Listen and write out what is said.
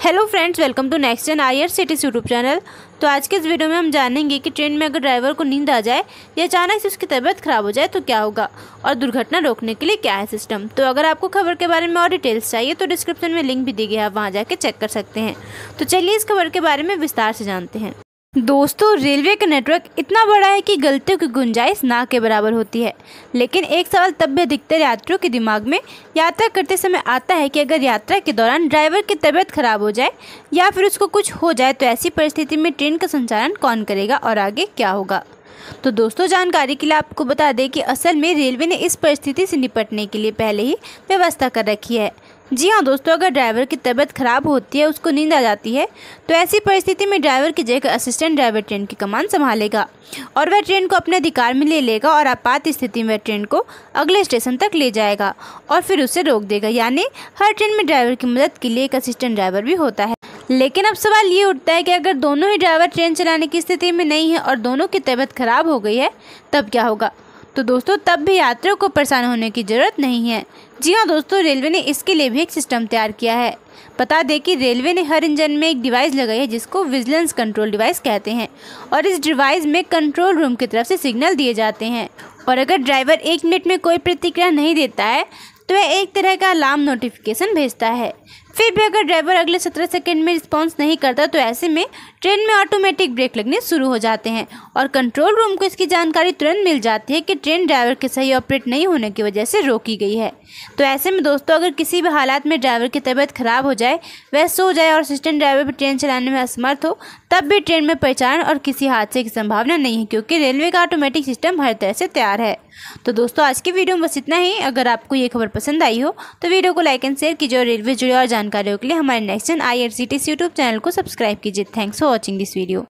Hello friends welcome to next gen I R cities YouTube channel तो आज के इस वीडियो में हम जानेंगे कि ट्रेन में अगर ड्राइवर को नींद आ जाए या अचानक से उसकी तबीयत खराब हो जाए तो क्या होगा और दुर्घटना रोकने के लिए क्या है सिस्टम तो अगर आपको खबर के बारे में और डिटेल्स चाहिए तो डिस्क्रिप्शन में लिंक भी दी गई है, आप वहाँ जाके चेक कर सकते हैं। तो चलिए इस खबर के बारे में विस्तार से जानते हैं। दोस्तों, रेलवे का नेटवर्क इतना बड़ा है कि गलतियों की गुंजाइश ना के बराबर होती है। लेकिन एक सवाल तब भी अधिकतर यात्रियों के दिमाग में यात्रा करते समय आता है कि अगर यात्रा के दौरान ड्राइवर की तबीयत खराब हो जाए या फिर उसको कुछ हो जाए तो ऐसी परिस्थिति में ट्रेन का संचालन कौन करेगा और आगे क्या होगा? तो दोस्तों, जानकारी के लिए आपको बता दें कि असल में रेलवे ने इस परिस्थिति से निपटने के लिए पहले ही व्यवस्था कर रखी है। जी हाँ दोस्तों, अगर ड्राइवर की तबीयत खराब होती है, उसको नींद आ जाती है तो ऐसी परिस्थिति में ड्राइवर की जगह असिस्टेंट ड्राइवर ट्रेन की कमान संभालेगा और वह ट्रेन को अपने अधिकार में ले लेगा और आपात स्थिति में ट्रेन को अगले स्टेशन तक ले जाएगा और फिर उसे रोक देगा। यानी हर ट्रेन में ड्राइवर की मदद के लिए एक असिस्टेंट ड्राइवर भी होता है। लेकिन अब सवाल ये उठता है कि अगर दोनों ही ड्राइवर ट्रेन चलाने की स्थिति में नहीं है और दोनों की तबीयत खराब हो गई है, तब क्या होगा? तो दोस्तों, तब भी यात्रियों को परेशान होने की ज़रूरत नहीं है। जी हाँ दोस्तों, रेलवे ने इसके लिए भी एक सिस्टम तैयार किया है। बता दें कि रेलवे ने हर इंजन में एक डिवाइस लगाई है, जिसको विजिलेंस कंट्रोल डिवाइस कहते हैं और इस डिवाइस में कंट्रोल रूम की तरफ़ से सिग्नल दिए जाते हैं। और अगर ड्राइवर एक मिनट में कोई प्रतिक्रिया नहीं देता है तो वह एक तरह का अलार्म नोटिफिकेशन भेजता है। फिर भी अगर ड्राइवर अगले सत्रह सेकंड में रिस्पॉन्स नहीं करता तो ऐसे में ट्रेन में ऑटोमेटिक ब्रेक लगने शुरू हो जाते हैं और कंट्रोल रूम को इसकी जानकारी तुरंत मिल जाती है कि ट्रेन ड्राइवर के सही ऑपरेट नहीं होने की वजह से रोकी गई है। तो ऐसे में दोस्तों, अगर किसी भी हालात में ड्राइवर की तबीयत खराब हो जाए, वह सो जाए और असिस्टेंट ड्राइवर भी ट्रेन चलाने में असमर्थ हो, तब भी ट्रेन में पहचान और किसी हादसे की संभावना नहीं है, क्योंकि रेलवे का ऑटोमेटिक सिस्टम हर तरह से तैयार है। तो दोस्तों, आज की वीडियो में बस इतना ही। अगर आपको ये खबर पसंद आई हो तो वीडियो को लाइक एंड शेयर कीजिए और रेलवे जुड़े और जानकारियों के लिए हमारे next I R C YouTube channel को सब्सक्राइब कीजिए। Thanks for watching this video